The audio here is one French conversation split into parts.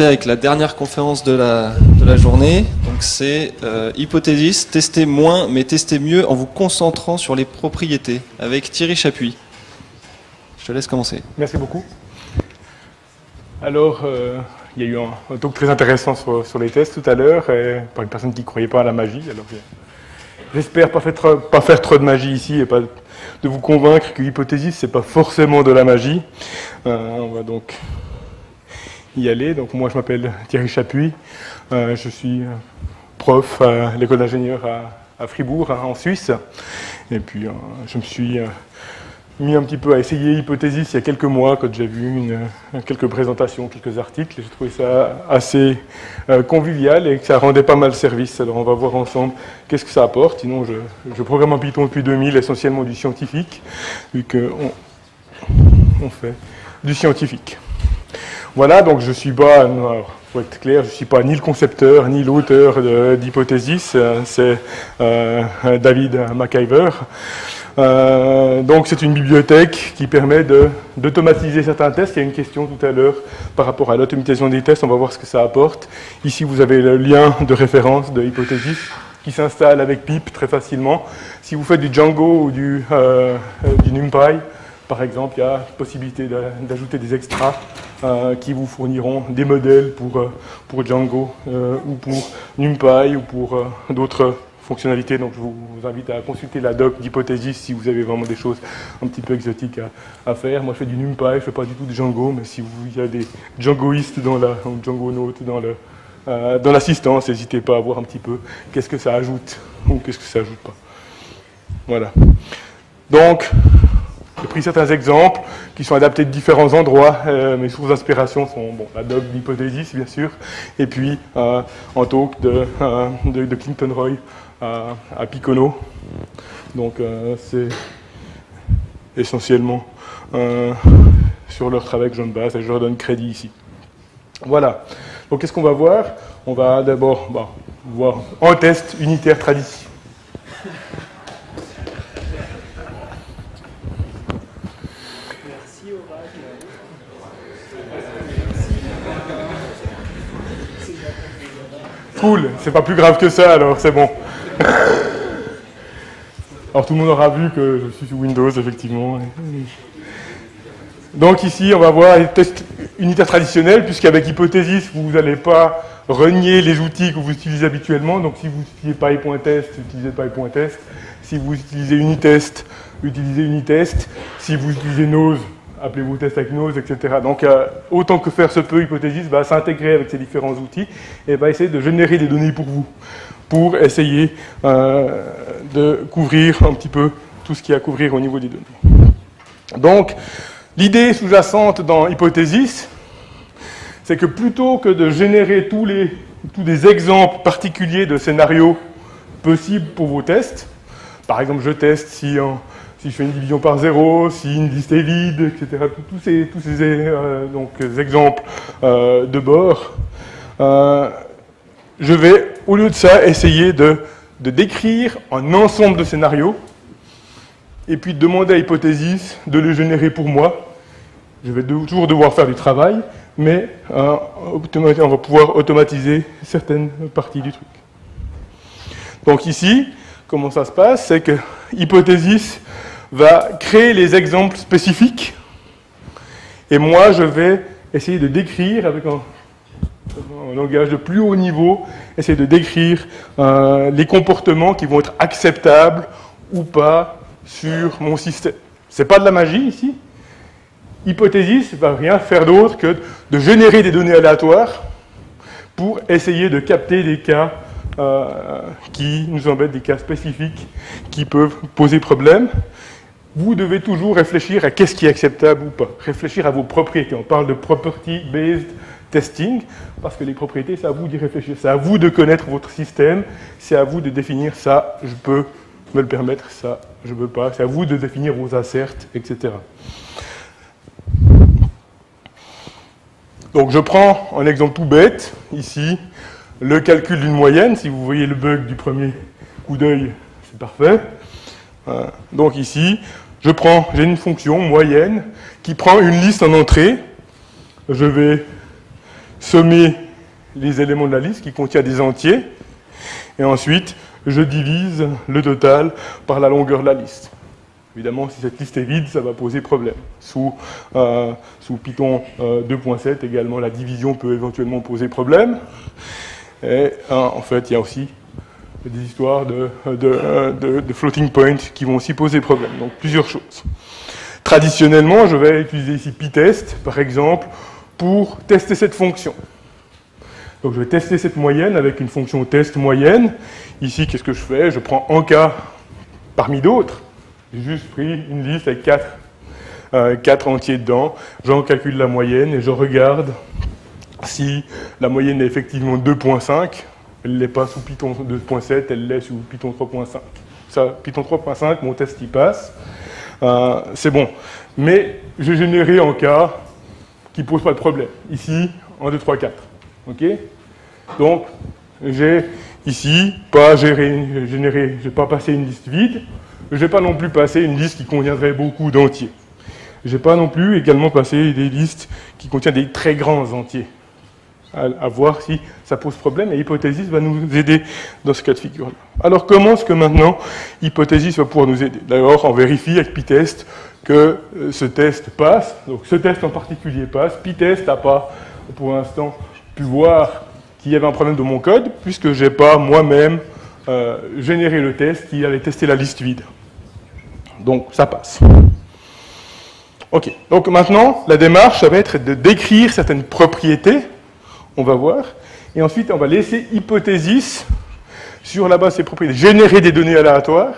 avec la dernière conférence de la, journée. Donc c'est euh, hypothésis, tester moins mais tester mieux en vous concentrant sur les propriétés avec Thierry Chapuis. Je te laisse commencer. Merci beaucoup. Alors, euh, il y a eu un, talk très intéressant sur, les tests tout à l'heure par une personne qui ne croyait pas à la magie. Alors, j'espère pas, pas faire trop de magie ici et pas de vous convaincre que l'hypothésis c'est pas forcément de la magie. Euh, on va donc y aller. Donc moi je m'appelle Thierry Chapuis, euh, je suis prof à l'école d'ingénieur à, à, Fribourg en Suisse. Et puis euh, je me suis euh, mis un petit peu à essayer Hypothesis il y a quelques mois quand j'ai vu quelques présentations, quelques articles. J'ai trouvé ça assez euh, convivial et que ça rendait pas mal service. Alors on va voir ensemble qu'est-ce que ça apporte. Sinon je, je, programme en Python depuis 2000, essentiellement du scientifique, vu qu'on on fait du scientifique. Voilà, donc je suis pas, pour être clair, je suis pas ni le concepteur ni l'auteur d'Hypothesis, c'est euh, David McIver. Euh, donc c'est une bibliothèque qui permet d'automatiser certains tests. Il y a une question tout à l'heure par rapport à l'automatisation des tests, on va voir ce que ça apporte. Ici vous avez le lien de référence de qui s'installe avec pip très facilement. Si vous faites du Django ou euh, du NumPy, par exemple, il y a possibilité d'ajouter des extras euh, qui vous fourniront des modèles pour, euh, pour Django euh, ou pour NumPy ou pour d'autres fonctionnalités. Donc je vous, invite à consulter la doc d'hypothèse si vous avez vraiment des choses un petit peu exotiques à, faire. Moi je fais du NumPy, je ne fais pas du tout de Django, mais si vous, il y a des Djangoistes dans la Django Note, dans le dans l'assistance, n'hésitez pas à voir un petit peu qu'est-ce que ça ajoute ou qu'est-ce que ça ajoute pas. Voilà. Donc, j'ai pris certains exemples qui sont adaptés de différents endroits. Euh, mes sources d'inspiration sont bon, la doc d'Hypothesis, bien sûr, et puis euh, en talk de, euh, de, de, Clinton Roy à, Piccolo. Donc c'est essentiellement sur leur travail que j'en base et je leur donne crédit ici. Voilà. Donc qu'est-ce qu'on va voir? On va d'abord bah, voir en test unitaire tradition. Cool, c'est pas plus grave que ça alors, c'est bon. alors tout le monde aura vu que je suis sous Windows, effectivement. Donc ici, on va voir les tests unitaires traditionnels, puisqu'avec Hypothesis, vous n'allez pas renier les outils que vous utilisez habituellement. Donc si vous utilisez py.test, utilisez py.test. Si vous utilisez Unitest, utilisez Unitest. Si vous utilisez Nose, appelez vos tests avec Nose, etc. Donc, euh, autant que faire se peut, Hypothesis va s'intégrer avec ces différents outils et va essayer de générer des données pour vous, pour essayer euh, de couvrir un petit peu tout ce qu'il y a à couvrir au niveau des données. Donc, l'idée sous-jacente dans Hypothesis, c'est que plutôt que de générer tous les tous des exemples particuliers de scénarios possibles pour vos tests, par exemple, je teste si en si je fais une division par zéro, si une liste est vide, etc. Tous ces, euh, exemples euh, de bord, euh, je vais, au lieu de ça, essayer de, décrire un ensemble de scénarios et puis demander à Hypothesis de le générer pour moi. Je vais toujours devoir faire du travail, mais on va pouvoir automatiser certaines parties du truc. Donc ici, comment ça se passe C'est que Hypothesis va créer les exemples spécifiques et moi je vais essayer de décrire avec un, langage de plus haut niveau, essayer de décrire euh, les comportements qui vont être acceptables ou pas sur mon système. C'est pas de la magie ici. Hypothesis ne va rien faire d'autre que de générer des données aléatoires pour essayer de capter des cas euh, qui nous embêtent, des cas spécifiques qui peuvent poser problème vous devez toujours réfléchir à qu'est-ce qui est acceptable ou pas. Réfléchir à vos propriétés. On parle de property-based testing, parce que les propriétés, c'est à vous d'y réfléchir. C'est à vous de connaître votre système. C'est à vous de définir ça, je peux me le permettre, ça, je ne peux pas. C'est à vous de définir vos asserts, etc. Donc je prends un exemple tout bête, ici, le calcul d'une moyenne. Si vous voyez le bug du premier coup d'œil, c'est parfait. Donc ici, je prends, j'ai une fonction moyenne qui prend une liste en entrée. Je vais sommer les éléments de la liste qui contient des entiers. Et ensuite, je divise le total par la longueur de la liste. Évidemment, si cette liste est vide, ça va poser problème. Sous, euh, sous Python 2.7, euh, également, la division peut éventuellement poser problème. Et en fait, il y a aussi des histoires de, floating point qui vont aussi poser problème. Donc, plusieurs choses. Traditionnellement, je vais utiliser ici pytest, par exemple, pour tester cette fonction. Donc, je vais tester cette moyenne avec une fonction test moyenne. Ici, qu'est-ce que je fais? Je prends un cas parmi d'autres j'ai juste pris une liste avec euh, quatre, entiers dedans, j'en calcule la moyenne et je regarde si la moyenne est effectivement 2.5, elle n'est pas sous Python 2.7, elle l'est sous Python 3.5. Ça, Python 3.5, mon test y passe, euh, c'est bon. Mais j'ai généré en cas qui ne pose pas de problème. Ici, 1, 2, 3, 4. OK? Donc, j'ai ici pas je n'ai pas passé une liste vide, je n'ai pas non plus passé une liste qui contiendrait beaucoup d'entiers. Je n'ai pas non plus également passé des listes qui contiennent des très grands entiers. À, voir si ça pose problème et Hypothesis va nous aider dans ce cas de figure-là. Alors comment est-ce que maintenant Hypothesis va pouvoir nous aider? D'abord, on vérifie avec Pytest que euh, ce test passe. Donc ce test en particulier passe. Pytest n'a pas pour l'instant pu voir qu'il y avait un problème de mon code puisque je n'ai pas moi-même euh, généré le test qui allait tester la liste vide. Donc ça passe. Ok, donc maintenant, la démarche, ça va être de décrire certaines propriétés, on va voir, et ensuite on va laisser hypothésis sur la base de propriétés, générer des données aléatoires,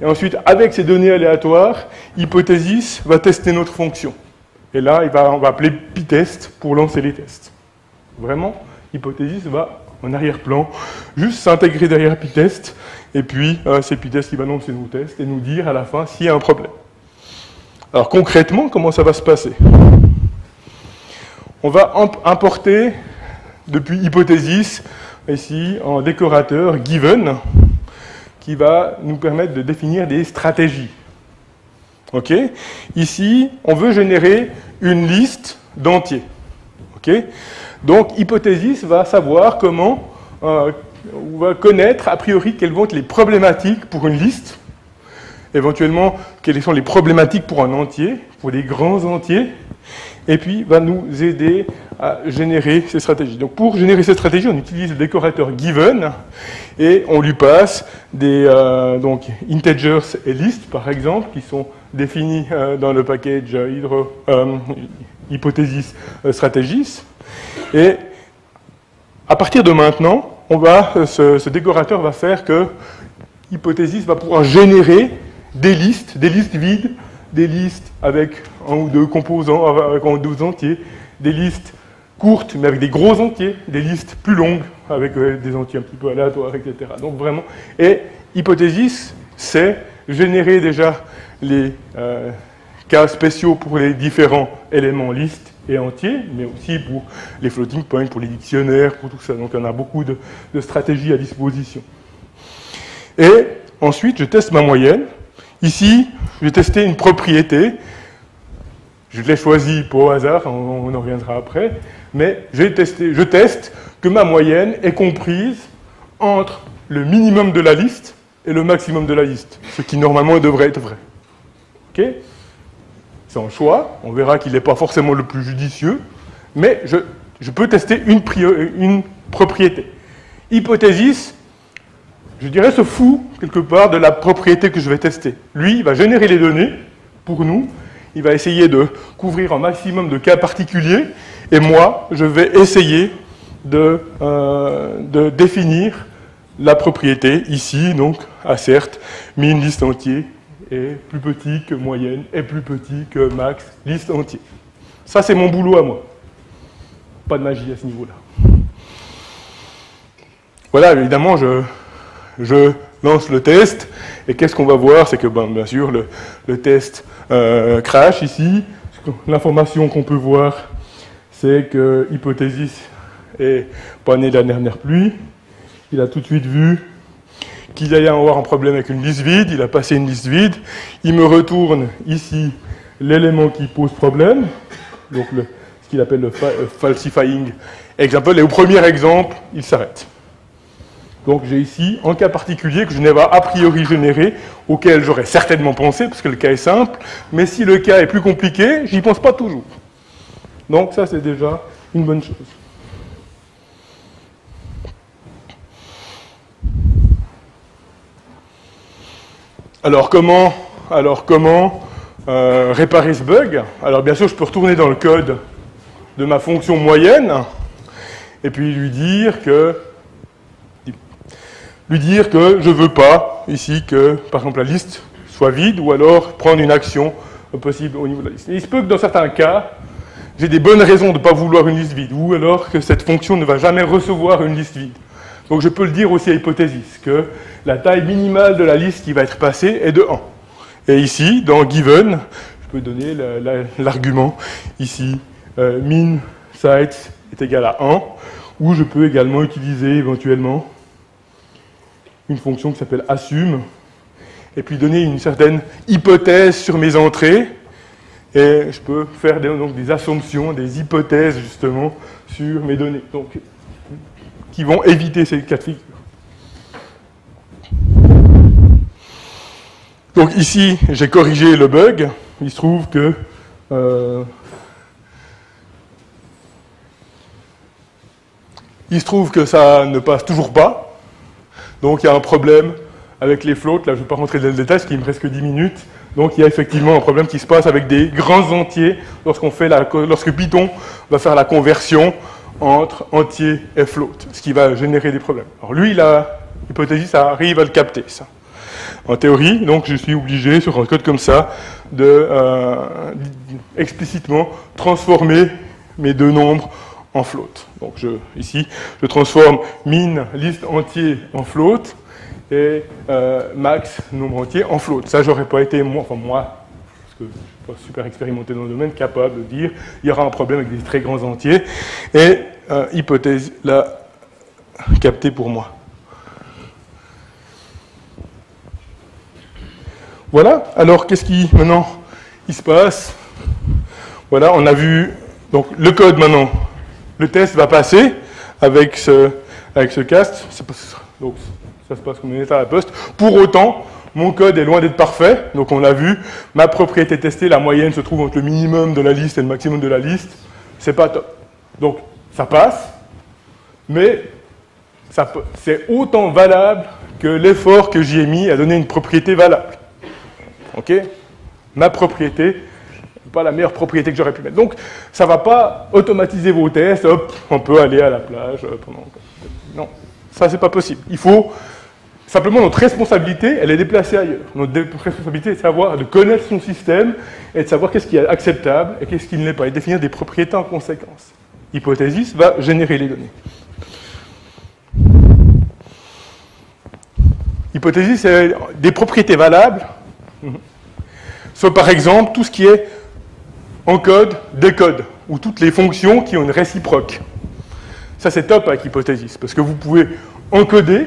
et ensuite, avec ces données aléatoires, hypothésis va tester notre fonction. Et là, on va appeler pytest pour lancer les tests. Vraiment, hypothésis va en arrière-plan, juste s'intégrer derrière pytest et puis euh, c'est Pythest qui va lancer nos tests et nous dire à la fin s'il y a un problème. Alors concrètement, comment ça va se passer? On va importer depuis Hypothesis, ici en décorateur given, qui va nous permettre de définir des stratégies. Ok? Ici, on veut générer une liste d'entiers. Ok? Donc, Hypothesis va savoir comment euh, on va connaître a priori quelles vont être les problématiques pour une liste, éventuellement quelles sont les problématiques pour un entier, pour des grands entiers, et puis va nous aider à générer ces stratégies. Donc pour générer ces stratégies, on utilise le décorateur given et on lui passe des euh, donc integers et list par exemple qui sont définis euh, dans le package hydro, euh, hypothesis strategies. Et à partir de maintenant, on va, ce, décorateur va faire que Hypothesis va pouvoir générer des listes, des listes vides, des listes avec un ou deux composants, avec un ou deux entiers, des listes courtes mais avec des gros entiers, des listes plus longues avec euh, des entiers un petit peu aléatoires, etc. Donc vraiment, et Hypothesis, c'est générer déjà les euh, cas spéciaux pour les différents éléments listes et entier, mais aussi pour les floating points, pour les dictionnaires, pour tout ça. Donc on a beaucoup de, stratégies à disposition. Et ensuite, je teste ma moyenne. Ici, je vais tester une propriété. Je l'ai choisie au hasard, on, en reviendra après. Mais je teste que ma moyenne est comprise entre le minimum de la liste et le maximum de la liste, ce qui normalement devrait être vrai. OK? C'est un choix, on verra qu'il n'est pas forcément le plus judicieux, mais je, peux tester une, propriété. Hypothesis, je dirais, se fout quelque part de la propriété que je vais tester. Lui, il va générer les données pour nous, il va essayer de couvrir un maximum de cas particuliers, et moi, je vais essayer de, euh, de définir la propriété ici, donc, assert, min liste entier, est plus petit que moyenne, est plus petit que max, liste entière. Ça, c'est mon boulot à moi. Pas de magie à ce niveau-là. Voilà, évidemment, je, je, lance le test. Et qu'est-ce qu'on va voir? C'est que, ben, bien sûr, le, le test euh, crash ici. L'information qu'on peut voir, c'est que Hypothesis est pas né de la dernière pluie. Il a tout de suite vu qu'il allait avoir un problème avec une liste vide, il a passé une liste vide, il me retourne ici l'élément qui pose problème, donc ce qu'il appelle le falsifying example. Et au premier exemple, il s'arrête. Donc j'ai ici un cas particulier que je n'ai pas a priori généré, auquel j'aurais certainement pensé, parce que le cas est simple, mais si le cas est plus compliqué, j'y pense pas toujours. Donc ça c'est déjà une bonne chose. Alors comment, euh, réparer ce bug? Alors bien sûr je peux retourner dans le code de ma fonction moyenne et puis lui dire que lui dire que je ne veux pas ici que, par exemple, la liste soit vide, ou alors prendre une action possible au niveau de la liste. il se peut que dans certains cas, j'ai des bonnes raisons de ne pas vouloir une liste vide, ou alors que cette fonction ne va jamais recevoir une liste vide. Donc je peux le dire aussi à hypothesis, que la taille minimale de la liste qui va être passée est de 1. Et ici, dans given, je peux donner l'argument ici, euh, min size est égal à 1, ou je peux également utiliser éventuellement une fonction qui s'appelle assume, et puis donner une certaine hypothèse sur mes entrées, et je peux faire des, donc des assumptions, des hypothèses justement sur mes données, donc, qui vont éviter ces cas de figure. Donc ici, j'ai corrigé le bug. Il se trouve que euh, il se trouve que ça ne passe toujours pas. Donc il y a un problème avec les flottes, là je ne vais pas rentrer dans le détail, parce qu'il me reste que 10 minutes. Donc il y a effectivement un problème qui se passe avec des grands entiers lorsque Python va faire la conversion entre entier et float, ce qui va générer des problèmes. Alors lui, la hypothèse, ça arrive à le capter, ça. En théorie, donc je suis obligé, sur un code comme ça, de euh, explicitement transformer mes deux nombres en float. Donc je, ici, je transforme min liste entier en float et euh, max nombre entier en float. Ça, j'aurais pas été moi, enfin moi, parce que je suis pas super expérimenté dans le domaine, capable de dire il y aura un problème avec des très grands entiers. Et euh, hypothèse là captée pour moi. Voilà. Alors qu'est-ce qui maintenant il se passe? Voilà, on a vu donc le code maintenant le test va passer avec ce, avec ce cast. Donc, ça se passe comme une état à la poste. Pour autant, mon code est loin d'être parfait. Donc, on l'a vu, ma propriété testée, la moyenne se trouve entre le minimum de la liste et le maximum de la liste. C'est pas top. Donc, ça passe, mais c'est autant valable que l'effort que j'y ai mis à donner une propriété valable. OK? Ma propriété la meilleure propriété que j'aurais pu mettre. Donc, ça ne va pas automatiser vos tests, hop, on peut aller à la plage euh, pendant... Non, ça, c'est pas possible. Il faut... Simplement, notre responsabilité, elle est déplacée ailleurs. Notre responsabilité est de savoir, de connaître son système et de savoir qu'est-ce qui est acceptable et qu'est-ce qui ne l'est pas, et définir des propriétés en conséquence. Hypothesis va générer les données. Hypothesis, c'est des propriétés valables. Soit par exemple tout ce qui est encode, décode, ou toutes les fonctions qui ont une réciproque. Ça, c'est top avec hypothesis, parce que vous pouvez encoder,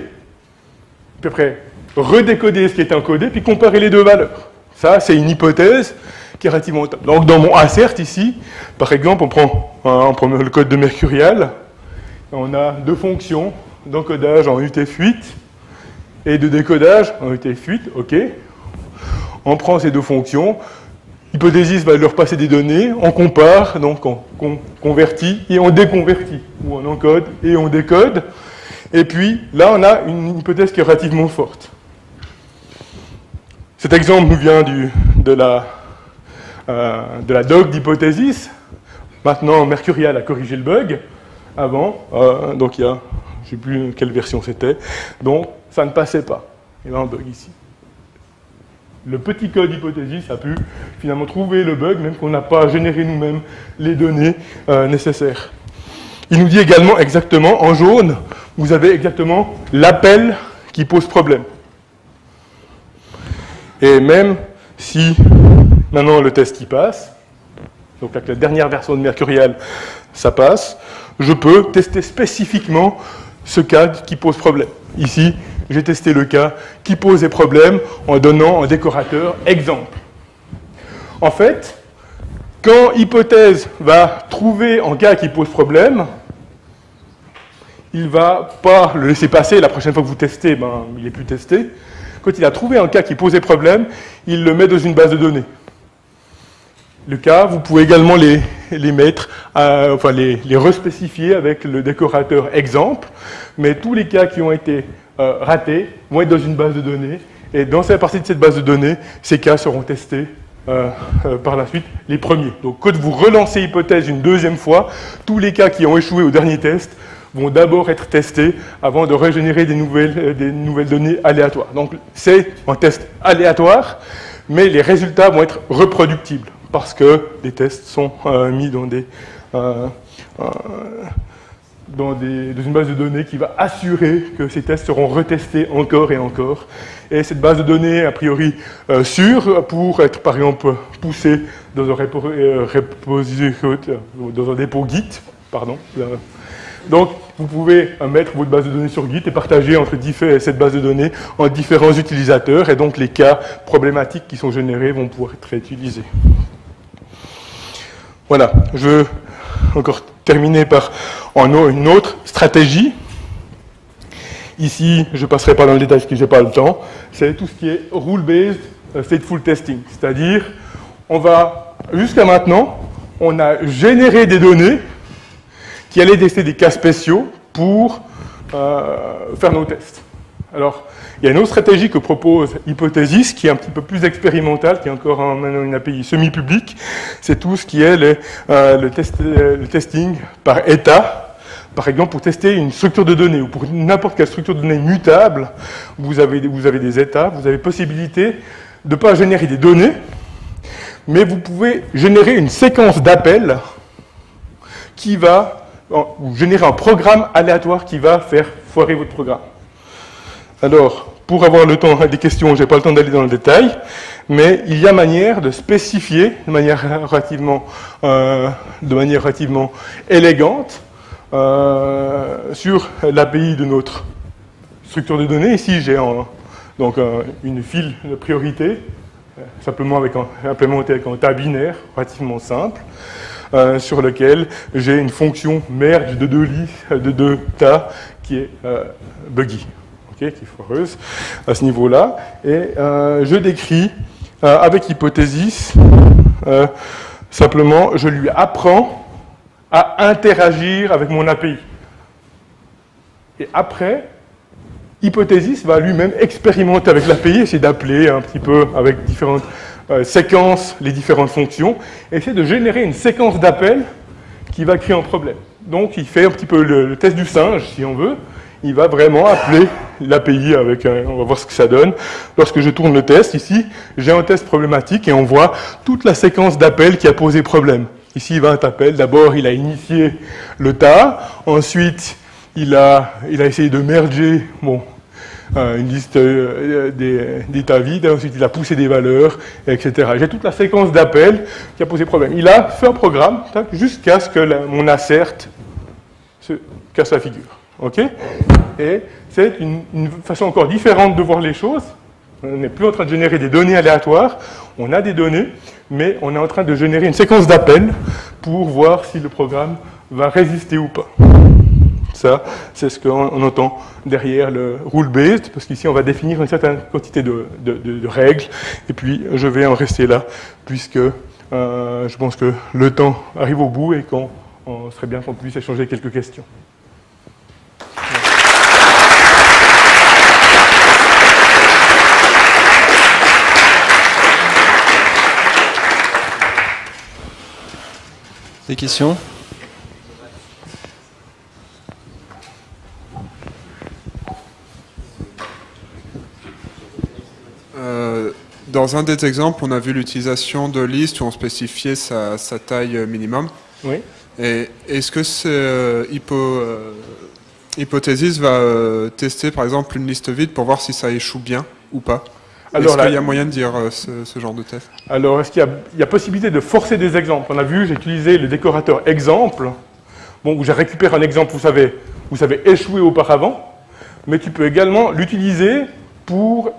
puis après redécoder ce qui est encodé, puis comparer les deux valeurs. Ça, c'est une hypothèse qui est relativement top. Donc, dans mon assert ici, par exemple, on prend, on prend le code de Mercurial, on a deux fonctions d'encodage en UTF-8 et de décodage en UTF-8, ok. On prend ces deux fonctions, Hypothesis va leur passer des données, on compare, donc on, convertit et on déconvertit, ou on encode et on décode. Et puis là, on a une hypothèse qui est relativement forte. Cet exemple nous vient du, de, la, euh, de la doc d'hypothesis. Maintenant, Mercurial a corrigé le bug. Avant, euh, donc il y a, je ne sais plus quelle version c'était, donc ça ne passait pas. Il y a un bug ici le petit code hypothèse a pu finalement trouver le bug, même qu'on n'a pas généré nous-mêmes les données euh, nécessaires. Il nous dit également exactement, en jaune, vous avez exactement l'appel qui pose problème. Et même si maintenant le test y passe, donc avec la dernière version de Mercurial, ça passe, je peux tester spécifiquement ce cas qui pose problème. Ici, j'ai testé le cas qui posait problème en donnant un décorateur exemple. En fait, Quand hypothèse va trouver un cas qui pose problème, il va pas le laisser passer. La prochaine fois que vous testez, ben, il est plus testé. Quand il a trouvé un cas qui posait problème, il le met dans une base de données. Le cas, vous pouvez également les, les mettre, enfin les, les respécifier avec le décorateur exemple, mais tous les cas qui ont été euh, ratés vont être dans une base de données, et dans cette partie de cette base de données, ces cas seront testés euh, euh, par la suite les premiers. Donc quand vous relancez hypothèse une deuxième fois, tous les cas qui ont échoué au dernier test vont d'abord être testés avant de régénérer des nouvelles, des nouvelles données aléatoires. Donc c'est un test aléatoire, mais les résultats vont être reproductibles parce que les tests sont mis dans des, dans, une base de données qui va assurer que ces tests seront retestés encore et encore. Et cette base de données, a priori euh, sûre, pour être par exemple poussée dans un, dans un dépôt Git, pardon, donc, vous pouvez mettre votre base de données sur Git et partager entre cette base de données en différents utilisateurs, et donc les cas problématiques qui sont générés vont pouvoir être réutilisés. Voilà, je veux encore terminer par une autre stratégie. Ici, je ne passerai pas dans le détail parce que je n'ai pas le temps. C'est tout ce qui est rule-based euh, stateful testing. C'est-à-dire, on va, jusqu'à maintenant, on a généré des données qui allait tester des cas spéciaux pour euh, faire nos tests. Alors, il y a une autre stratégie que propose Hypothesis, qui est un petit peu plus expérimentale, qui est encore maintenant une API semi-publique. C'est tout ce qui est le, euh, le, test, le, testing par état. Par exemple, pour tester une structure de données ou pour n'importe quelle structure de données mutable, vous avez, vous avez des états, vous avez possibilité de ne pas générer des données, mais vous pouvez générer une séquence d'appels qui va vous générez un programme aléatoire qui va faire foirer votre programme. Alors, pour avoir le temps des questions, je n'ai pas le temps d'aller dans le détail, mais il y a manière de spécifier de manière relativement, euh, de manière relativement élégante euh, sur l'API de notre structure de données. Ici, j'ai donc une file de priorité, simplement avec un, implémentée avec un tas binaire relativement simple. Euh, sur lequel j'ai une fonction merge de deux de deux tas, qui est euh, qui est foireuse à ce niveau-là. Et euh, je décris avec hypothesis, simplement, je lui apprends à interagir avec mon API. Et après, Hypothesis va lui-même expérimenter avec l'API, essayer d'appeler un petit peu avec différentes euh, séquence les différentes fonctions, et essaie de générer une séquence d'appels qui va créer un problème. Donc il fait un petit peu le, test du singe, si on veut. Il va vraiment appeler l'API avec un, on va voir ce que ça donne. Lorsque je tourne le test, ici, j'ai un test problématique et on voit toute la séquence d'appels qui a posé problème. Ici, il va un appel. D'abord, il a initié le tas. Ensuite, il a, il a essayé de merger bon, euh, une liste euh, d'états vides, ensuite il a poussé des valeurs, etc. J'ai toute la séquence d'appels qui a posé problème. Il a fait un programme jusqu'à ce que mon assert se casse la figure. OK Et c'est une, une, façon encore différente de voir les choses. On n'est plus en train de générer des données aléatoires, on a des données, mais on est en train de générer une séquence d'appels pour voir si le programme va résister ou pas. Ça, c'est ce qu'on entend derrière le rule-based, parce qu'ici, on va définir une certaine quantité de, règles, et puis je vais en rester là, puisque euh, je pense que le temps arrive au bout et qu'on serait bien qu'on puisse échanger quelques questions. Des questions? Dans un des exemples, on a vu l'utilisation de listes où on spécifiait sa, taille minimum. Oui. Et est-ce que ce euh, hypo, euh, hypothesis va euh, tester par exemple une liste vide pour voir si ça échoue bien ou pas? Est-ce qu'il y a moyen de dire ce, genre de test Alors, est-ce qu'il y, a possibilité de forcer des exemples? On a vu, j'ai utilisé le décorateur exemple, bon, où j'ai récupéré un exemple, vous savez, vous savez échoué auparavant, mais tu peux également l'utiliser pour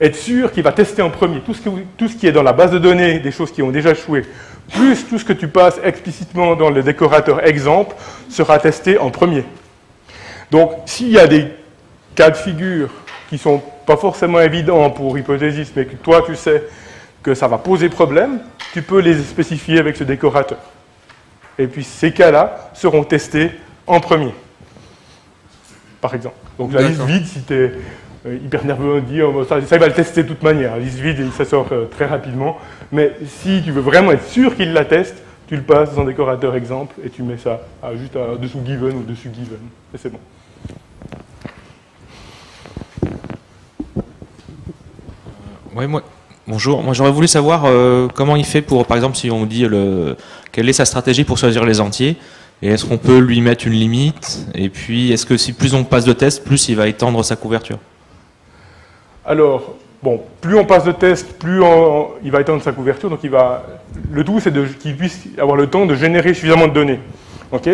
être sûr qu'il va tester en premier. Tout ce, tout ce, qui est dans la base de données des choses qui ont déjà échoué plus tout ce que tu passes explicitement dans le décorateur exemple sera testé en premier. Donc, s'il y a des cas de figure qui sont pas forcément évidents pour hypothèse, mais que toi tu sais que ça va poser problème, tu peux les spécifier avec ce décorateur. Et puis ces cas-là seront testés en premier, par exemple. Donc la liste vide, si tu es euh, hyper nerveux, on dit, oh, ça, il va le tester de toute manière. La liste vide, ça sort euh, très rapidement. Mais si tu veux vraiment être sûr qu'il la teste, tu le passes dans un décorateur exemple et tu mets ça juste dessous given ou dessus given. Et c'est bon. Oui, moi, bonjour. Moi, j'aurais voulu savoir euh, comment il fait pour, par exemple, si on dit le, quelle est sa stratégie pour choisir les entiers. Et est-ce qu'on peut lui mettre une limite Et puis, est-ce que si plus on passe de tests, plus il va étendre sa couverture? Alors, bon, plus on passe de tests, plus il va étendre sa couverture. Donc, il va, le tout, c'est qu'il puisse avoir le temps de générer suffisamment de données. Ok?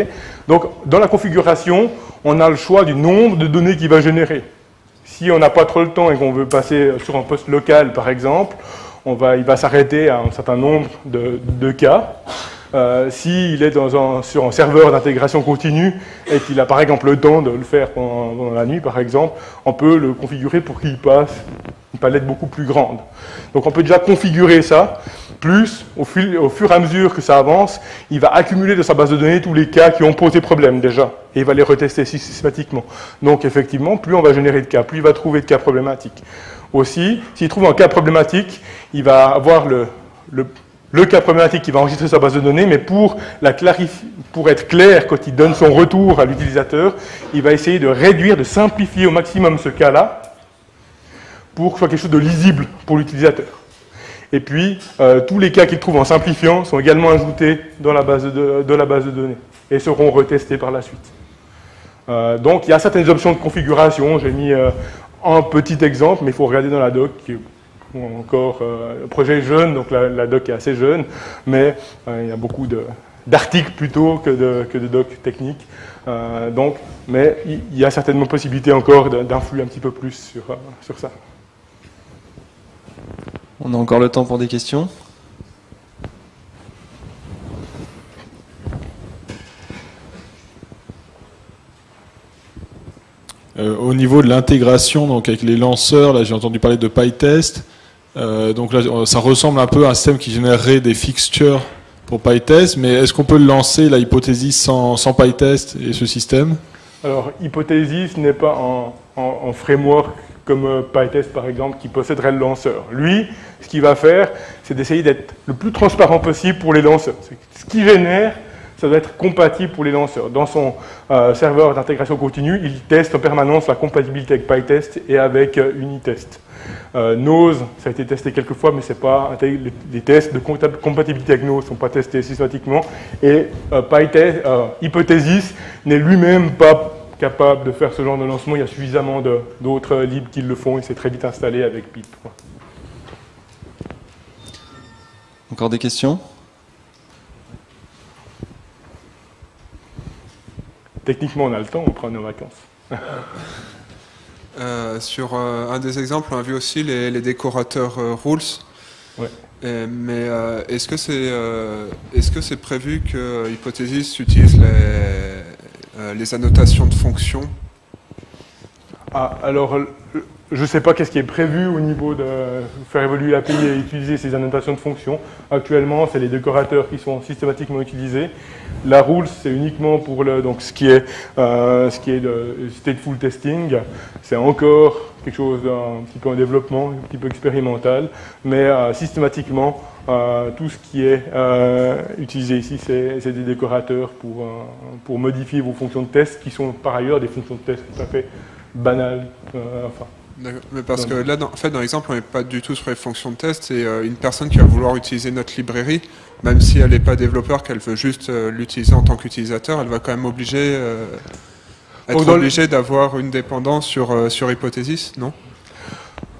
Donc, dans la configuration, on a le choix du nombre de données qu'il va générer. Si on n'a pas trop le temps et qu'on veut passer sur un poste local, par exemple, il va s'arrêter à un certain nombre de, cas. Euh, S'il est sur un serveur d'intégration continue et qu'il a par exemple le temps de le faire pendant, la nuit, par exemple, on peut le configurer pour qu'il passe une palette beaucoup plus grande. Donc on peut déjà configurer ça plus, au, fur et à mesure que ça avance, il va accumuler de sa base de données tous les cas qui ont posé problème déjà, et il va les retester systématiquement. Donc effectivement, plus on va générer de cas, plus il va trouver de cas problématiques. Aussi, s'il trouve un cas problématique, il va avoir le, cas problématique qui va enregistrer sa base de données, mais pour, la pour être clair quand il donne son retour à l'utilisateur, il va essayer de réduire, de simplifier au maximum ce cas-là, pour que ce soit quelque chose de lisible pour l'utilisateur. Et puis, euh, tous les cas qu'il trouve en simplifiant sont également ajoutés dans la base de, la base de données et seront retestés par la suite. Euh, donc, il y a certaines options de configuration. J'ai mis euh, un petit exemple, mais il faut regarder dans la doc, qui est encore le projet jeune, donc la, doc est assez jeune, mais il y a beaucoup d'articles plutôt que de, que de docs techniques. donc, mais il y a certainement possibilité encore d'influer un petit peu plus sur, sur ça. On a encore le temps pour des questions. Euh, au niveau de l'intégration donc avec les lanceurs, là j'ai entendu parler de PyTest. Euh, donc là, ça ressemble un peu à un système qui générerait des fixtures pour PyTest, mais est-ce qu'on peut lancer la hypothèse sans, sans PyTest et ce système? Alors, hypothèse n'est pas en framework comme euh, PyTest par exemple, qui posséderait le lanceur. Lui, ce qu'il va faire, c'est d'essayer d'être le plus transparent possible pour les lanceurs. Ce qui génère, ça doit être compatible pour les lanceurs. Dans son euh, serveur d'intégration continue, il teste en permanence la compatibilité avec PyTest et avec euh, Unitest. Nose, ça a été testé quelques fois, mais c'est pas les, tests de compatibilité avec Nose ne sont pas testés systématiquement. Et PyTest, Hypothesis n'est lui-même pas capable de faire ce genre de lancement. Il y a suffisamment d'autres libres qui le font et c'est très vite installé avec PIP. Encore des questions? Techniquement, on a le temps, on prend nos vacances. Euh, sur euh, un des exemples, on a vu aussi les, décorateurs euh, rules. mais est-ce que c'est est-ce que c'est prévu que Hypothesis utilise les les annotations de fonctions. Ah, Alors, je ne sais pas qu'est-ce qui est prévu au niveau de faire évoluer l'API et utiliser ces annotations de fonctions. Actuellement, c'est les décorateurs qui sont systématiquement utilisés. La rule, c'est uniquement pour le, donc, ce qui est, euh, ce qui est de stateful testing. C'est encore quelque chose d'un petit peu en développement, un petit peu expérimental, mais euh, systématiquement, euh, tout ce qui est utilisé ici, c'est des décorateurs pour, pour modifier vos fonctions de test, qui sont par ailleurs des fonctions de test tout à fait banales. Mais parce que là, dans, en fait, dans l'exemple, on n'est pas du tout sur les fonctions de test. C'est une personne qui va vouloir utiliser notre librairie, même si elle n'est pas développeur, qu'elle veut juste l'utiliser en tant qu'utilisateur, elle va quand même obliger, être obligée d'avoir une dépendance sur, sur Hypothesis, non?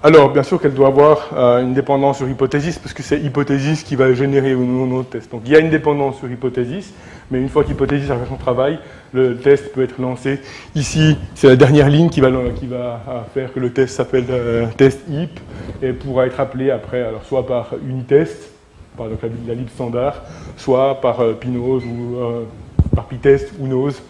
Alors, bien sûr qu'elle doit avoir euh, une dépendance sur Hypothesis, parce que c'est Hypothesis qui va générer ou non notre test. Donc, il y a une dépendance sur Hypothesis, mais une fois qu'Hypothesis a fait son travail, le test peut être lancé. Ici, c'est la dernière ligne qui va, qui va faire que le test s'appelle euh, test HIP et pourra être appelé après, alors soit par Unitest, par la, lib standard, soit par Pinose ou par Pitest ou Nose.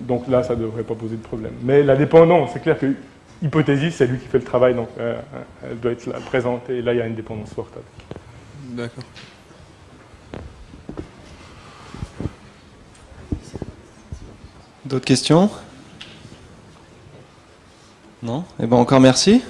donc là, ça ne devrait pas poser de problème. Mais la dépendance, c'est clair que hypothésis, c'est lui qui fait le travail, donc elle doit être là, présente, et là, il y a une dépendance forte avec. D'accord. D'autres questions? Non? Eh bien encore merci.